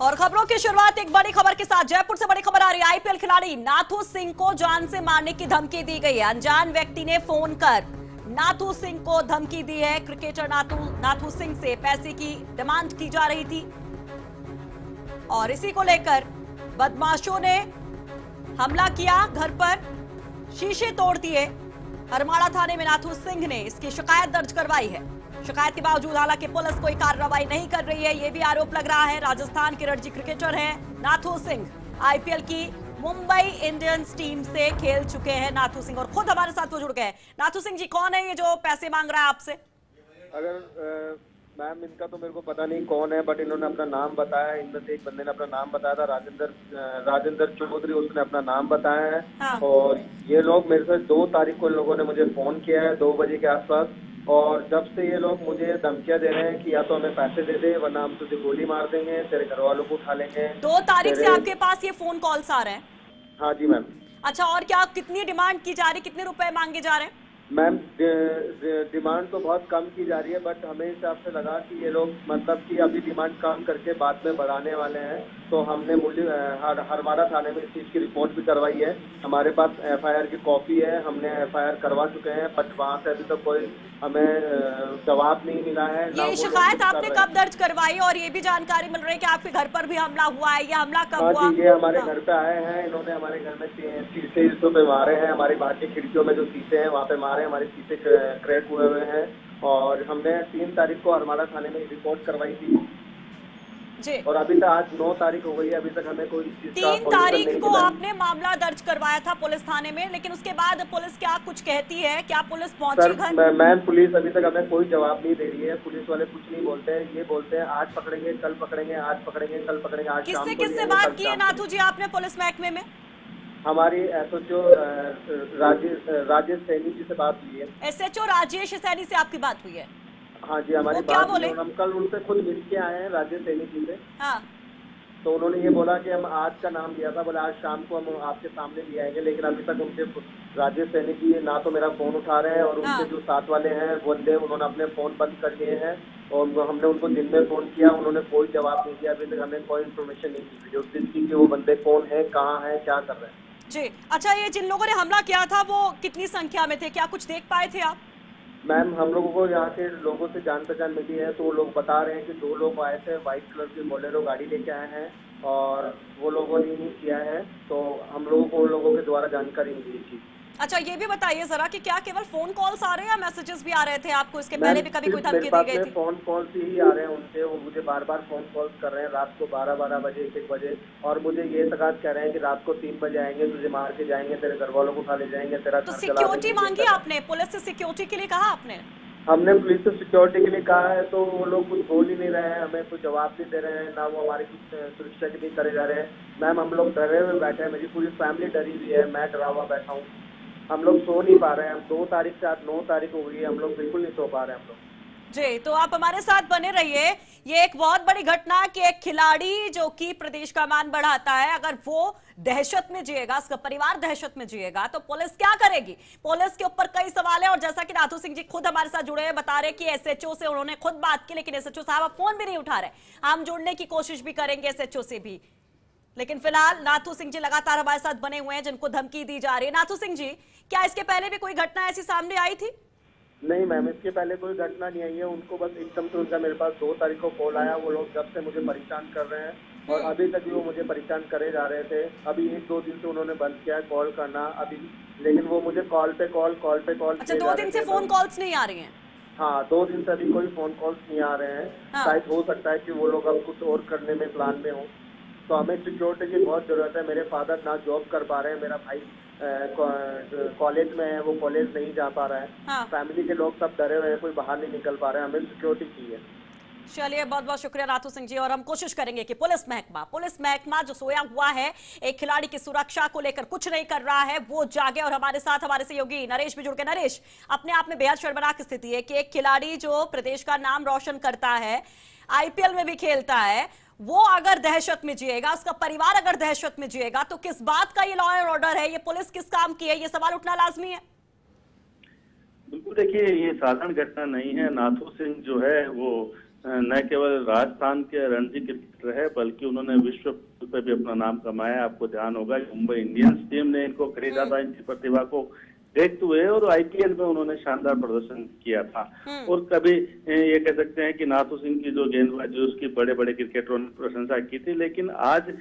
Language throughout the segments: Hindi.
और खबरों की शुरुआत एक बड़ी खबर के साथ। जयपुर से बड़ी खबर आ रही है। आईपीएल खिलाड़ी नाथू सिंह को जान से मारने की धमकी दी गई है। अनजान व्यक्ति ने फ़ोन कर नाथू सिंह को धमकी दी है। क्रिकेटर नाथू नाथू सिंह से पैसे की डिमांड की जा रही थी। और इसी को लेकर बदमाशों ने हमला किया। घर पर शीशे तोड़ दिए। अरमाड़ा थाने में नाथू सिंह ने इसकी शिकायत दर्ज करवाई है। शिकायत के बावजूद हालाँकि पुलिस कोई कार्रवाई नहीं कर रही है, ये भी आरोप लग रहा है। राजस्थान के रणजी क्रिकेटर हैं नाथू सिंह। आईपीएल की मुंबई इंडियंस टीम से खेल चुके हैं नाथू सिंह और खुद हमारे साथ वो जुड़ गए नाथू सिंह जी, कौन है ये जो पैसे मांग रहा है आपसे? अगर मैम इनका तो मेरे को पता नहीं कौन है बट इन्होंने अपना नाम बताया। इनमें से एक बंदे ने अपना नाम बताया था राजेंद्र राजेंद्र चौधरी उसने अपना नाम बताया है। हाँ। और ये लोग मेरे से दो तारीख को इन लोगों ने मुझे फ़ोन किया है दो बजे के आसपास। और जब से ये लोग मुझे धमकियाँ दे रहे हैं कि या तो हमें पैसे दे दे वरना हम तुझे गोली मार देंगे तेरे घर वालों को उठा लेंगे। दो तारीख से आपके पास ये फ़ोन कॉल्स आ रहे हैं? हाँ जी मैम अच्छा और क्या कितनी डिमांड की जा रही कितने रुपए मांगे जा रहे हैं? मैम डिमांड तो बहुत कम की जा रही है बट हमें हिसाब से लगा कि ये लोग मतलब कि अभी डिमांड कम करके बाद में बढ़ाने वाले हैं। तो हमने मूल्य हर हरवाड़ा थाने में इस चीज़ की रिपोर्ट भी करवाई है। हमारे पास एफआईआर की कॉपी है हमने एफआईआर करवा चुके हैं बट वहाँ से अभी तक कोई हमें जवाब नहीं मिला है ये शिकायत आपने कब दर्ज करवाई और ये भी जानकारी मिल रही है कि आपके घर पर भी हमला हुआ है ये हमला कब हाँ हुआ? ये हमारे। घर पे आए हैं इन्होंने हमारे घर में शीशे शीशों पे मारे हैं हमारी बाहर की खिड़कियों में जो शीशे हैं वहाँ पे मारे हैं हमारे शीशे क्रैक हुए हुए हैं और हमने तीन तारीख को अरमाड़ा थाने में रिपोर्ट करवाई थी। जी। और अभी तक आज नौ तारीख हो गई है अभी तक हमें कोई तीन तारीख को आपने मामला दर्ज करवाया था पुलिस थाने में लेकिन उसके बाद पुलिस क्या कुछ कहती है? क्या पुलिस पहुँची घर? मैं- मैम पुलिस अभी तक हमें कोई जवाब नहीं दे रही है। पुलिस वाले कुछ नहीं बोलते हैं। ये बोलते हैं आज पकड़ेंगे कल पकड़ेंगे आज पकड़ेंगे कल पकड़ेंगे आज किससे किससे बात की है नाथू जी आपने पुलिस महकमे में? हमारी एसओचओ राजेश राजेश सैनी जी से बात हुई है। एसएचओ राजेश सैनी से आपकी बात हुई है? हाँ जी हमारी बात हुई बोले? हम कल उनसे खुद मिल के आए हैं राजेश सैनी जी से। हाँ। तो उन्होंने ये बोला कि हम आज का नाम दिया था बोले आज शाम को हम आपके सामने भी आएँगे लेकिन अभी तक उनके राजेश सैनी जी ना तो मेरा फ़ोन उठा रहे हैं और हाँ। उनके जो साथ वाले हैं बंदे उन्होंने अपने फ़ोन बंद कर दिए हैं और हमने उनको दिन में फ़ोन किया उन्होंने कोई जवाब नहीं दिया अभी तक हमें कोई इन्फॉर्मेशन नहीं दी। उस दिन कि वो बंदे कौन है कहाँ है क्या कर रहे हैं। जी। अच्छा ये जिन लोगों ने हमला किया था, वो कितनी संख्या में थे? क्या कुछ देख पाए थे आप? मैम, हम लोगों को यहाँ के लोगों से जान पहचान मिली है तो वो लोग बता रहे हैं कि दो लोग आए थे व्हाइट कलर की मोलेरो गाड़ी लेके आए हैं और वो लोगों ने ही किया है तो हम लोगों को उन लोगों के द्वारा जानकारी मिली थी। अच्छा ये भी बताइए जरा कि क्या केवल फ़ोन कॉल्स आ रहे हैं या मैसेजेस भी आ रहे थे आपको? इसके पहले भी कभी कोई धमकी दी गई थी? फ़ोन कॉल्स ही आ रहे हैं उनसे वो मुझे बार बार फ़ोन कॉल्स कर रहे हैं रात को बारह बारह बजे एक एक बजे। और मुझे ये तकात कह रहे हैं कि रात को तीन बजे आएँगे तुझे मार के जाएँगे तेरे घर वालों को खा ले जाएँगे तेरा तो सिक्योरिटी मांगी आपने? पुलिस से सिक्योरिटी के लिए कहा आपने? हमने पुलिस से सिक्योरिटी के लिए कहा है तो वो लोग कुछ बोल ही नहीं रहे हैं हमें कुछ जवाब नहीं दे रहे हैं ना वो हमारी कुछ सुरक्षा के लिए करे जा रहे हैं। मैम हम लोग डरे हुए बैठे हैं मेरी पूरी फैमिली डरी हुई है मैं डरा हुआ बैठा हूँ। हम लोग सो नहीं पा रहे हैं। दो तारीख से आज नौ तारीख हो गई है। हम लोग बिल्कुल नहीं सो पा रहे हैं हम लोग। जी तो आप हमारे साथ बने रहिए। ये एक बहुत बड़ी घटना कि एक खिलाड़ी जो कि प्रदेश का मान बढ़ाता है, अगर वो दहशत में जिएगा, उसका परिवार दहशत में जिएगा तो पुलिस क्या करेगी? पुलिस के ऊपर कई सवाल है और जैसा कि नाथू सिंह जी खुद हमारे साथ जुड़े हैं, बता रहे कि एसएचओ से उन्होंने खुद बात की, लेकिन एसएचओ साहब अब फ़ोन भी नहीं उठा रहे। हम जुड़ने की कोशिश भी करेंगे एसएचओ से भी। लेकिन फ़िलहाल नाथू सिंह जी लगातार हमारे साथ बने हुए हैं जिनको धमकी दी जा रही है। नाथू सिंह जी क्या इसके पहले भी कोई घटना ऐसी सामने आई थी? नहीं मैम इसके पहले कोई घटना नहीं आई है। उनको बस एकदम से उनका मेरे पास दो तारीख को कॉल आया। वो लोग जब से मुझे परेशान कर रहे हैं और अभी तक भी वो मुझे परेशान करे जा रहे थे। अभी एक दो दिन से उन्होंने बंद किया है कॉल करना अभी। लेकिन वो मुझे कॉल पे कॉल कॉल पे कॉल अच्छा दो दिन से फ़ोन कॉल्स नहीं आ रही हैं? हाँ दो दिन से अभी कोई फ़ोन कॉल्स नहीं आ रहे हैं। हाँ। शायद हो सकता है कि वो लोग अब कुछ और करने में प्लान में हो। तो हमें सिक्योरिटी की बहुत ज़रूरत है। मेरे फादर ना जॉब कर पा रहे हैं। मेरा भाई कॉलेज में है। वो कॉलेज नहीं जा पा रहा है। हाँ। फैमिली के लोग सब डरे हुए हैं। कोई बाहर नहीं निकल पा रहे हैं। हमें सिक्योरिटी चाहिए। चलिए बहुत बहुत शुक्रिया नाथू सिंह जी। और हम कोशिश करेंगे कि पुलिस महकमा पुलिस महकमा जो सोया हुआ है एक खिलाड़ी की सुरक्षा को लेकर कुछ नहीं कर रहा है वो जागे। और हमारे साथ हमारे सहयोगी नरेश भी जुड़ के। नरेश अपने आप में बेहद शर्मनाक स्थिति है कि एक खिलाड़ी जो प्रदेश का नाम रोशन करता है आईपीएल में भी खेलता है वो अगर दहशत में जिएगा उसका परिवार अगर दहशत में जिएगा तो किस बात का ये लॉ एंड ऑर्डर है? ये पुलिस किस काम की है? ये सवाल उठना लाजमी है। बिल्कुल देखिए ये साधारण घटना नहीं है। नाथू सिंह जो है वो न केवल राजस्थान के रणजी क्रिकेटर है बल्कि उन्होंने विश्व पे भी अपना नाम कमाया। आपको ध्यान होगा मुंबई इंडियंस टीम ने इनको खरीदा था इनकी प्रतिभा को। देखते हुए और आईपीएल में उन्होंने शानदार प्रदर्शन किया था। और कभी ये कह सकते हैं कि नाथू सिंह की जो गेंदबाजी उसकी बड़े बड़े क्रिकेटरों ने प्रशंसा की थी लेकिन आज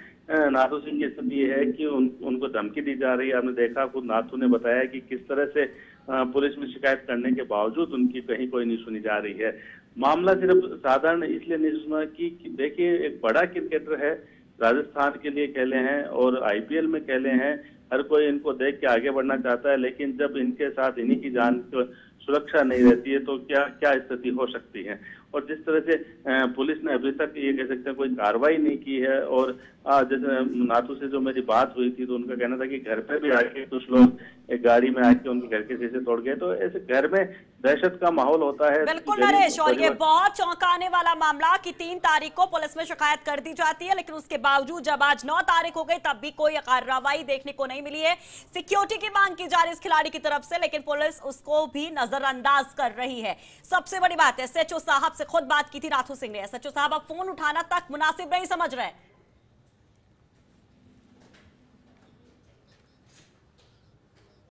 नाथू सिंह की स्थिति है कि उन, उनको धमकी दी जा रही है। आपने देखा खुद नाथू ने बताया कि किस तरह से पुलिस में शिकायत करने के बावजूद उनकी कहीं कोई नहीं सुनी जा रही है। मामला सिर्फ़ साधारण इसलिए नहीं सुना कि, कि देखिए एक बड़ा क्रिकेटर है राजस्थान के लिए खेले हैं और आईपीएल में खेले हैं हर कोई इनको देख के आगे बढ़ना चाहता है लेकिन जब इनके साथ इन्हीं की जान सुरक्षा नहीं रहती है तो क्या क्या स्थिति हो सकती है? और जिस तरह से पुलिस ने अभी तक ये कह सकते हैं कोई कार्रवाई नहीं की है और जैसे नाथू से जो मेरी बात हुई थी तो उनका कहना था कि घर पे भी आके कुछ लोग एक गाड़ी में आके उनके घर के शीशे तोड़ गए तो ऐसे घर में दहशत का माहौल होता है। बिल्कुल नरेश और ये बहुत चौंकाने वाला मामला कि तीन तारीख को पुलिस में शिकायत कर दी जाती है लेकिन उसके बावजूद जब आज नौ तारीख हो गई तब भी कोई कार्रवाई देखने को नहीं मिली है। सिक्योरिटी की मांग की जा रही इस खिलाड़ी की तरफ़ से, लेकिन पुलिस उसको भी नजरअंदाज कर रही है। सबसे बड़ी बात है एसएचओ साहब से खुद बात की थी राथू सिंह ने। एसएचओ साहब, अब फ़ोन उठाना तक मुनासिब नहीं समझ रहे हैं।